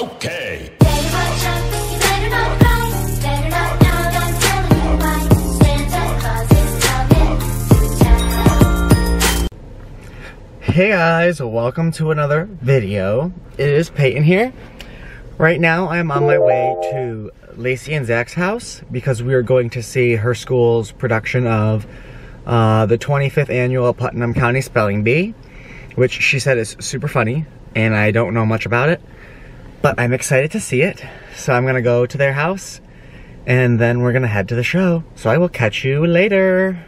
Okay. Hey guys, welcome to another video. It is Peyton here. Right now I'm on my way to Lacey and Zach's house because we are going to see her school's production of uh, the 25th annual Putnam County Spelling Bee, which she said is super funny and I don't know much about it, but I'm excited to see it. So I'm gonna go to their house and then we're gonna head to the show. So I will catch you later.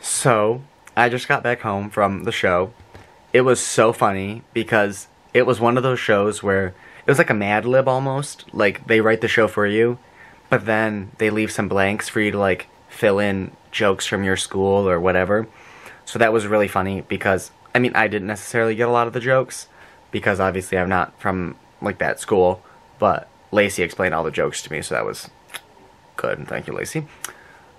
So, I just got back home from the show. It was so funny because it was one of those shows where it was like a Mad Lib almost. Like they write the show for you, but then they leave some blanks for you to like fill in jokes from your school or whatever. So that was really funny because I mean I didn't necessarily get a lot of the jokes because obviously I'm not from like that school, but Lacey explained all the jokes to me, so that was good. Thank you, Lacey.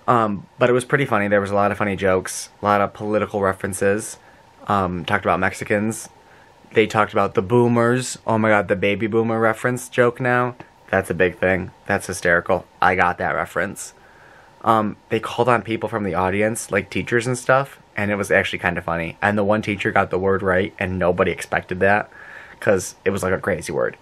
Um, but it was pretty funny. There was a lot of funny jokes, a lot of political references. Um, talked about Mexicans. They talked about the boomers. Oh my god, the baby boomer reference joke now. That's a big thing. That's hysterical. I got that reference. Um, they called on people from the audience, like teachers and stuff, and it was actually kind of funny. And the one teacher got the word right, and nobody expected that because it was like a crazy word.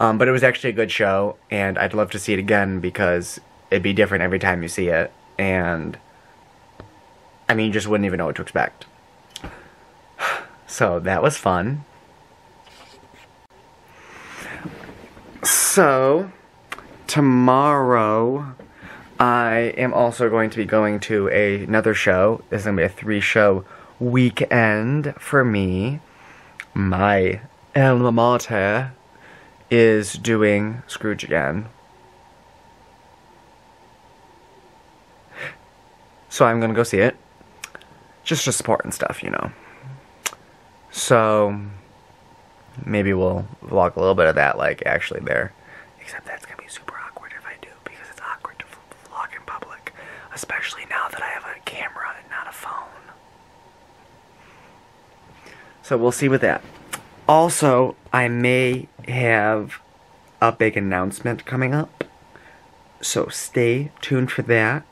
Um, but it was actually a good show, and I'd love to see it again because it'd be different every time you see it. And I mean, you just wouldn't even know what to expect. So that was fun. So, tomorrow I am also going to be going to a, another show. This is going to be a three show weekend for me. My alma mater is doing Scrooge again. So I'm gonna go see it. Just to support and stuff, you know. So maybe we'll vlog a little bit of that, like actually there. Except that's gonna be super awkward if I do, because it's awkward to v- vlog in public. Especially now that I have a camera and not a phone. So we'll see with that. Also, I may have a big announcement coming up. So stay tuned for that.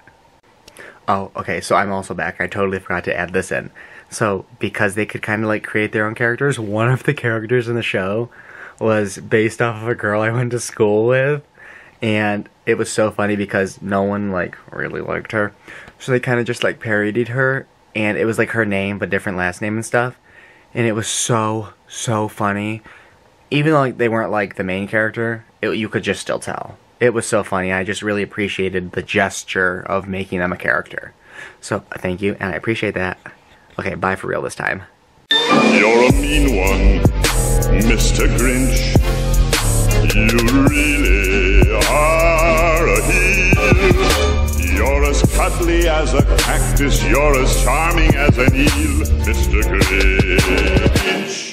Oh, okay, so I'm also back. I totally forgot to add this in. So, because they could kind of like create their own characters, one of the characters in the show was based off of a girl I went to school with. And it was so funny because no one like really liked her. So they kind of just like parodied her. And it was like her name, but different last name and stuff. And it was so, so funny. Even though like, they weren't like the main character, it, you could just still tell. It was so funny. I just really appreciated the gesture of making them a character. So, I thank you, and I appreciate that. Okay, bye for real this time. You're a mean one, Mr. Grinch. You really cuddly as a cactus, you're as charming as an eel, Mr. Grinch.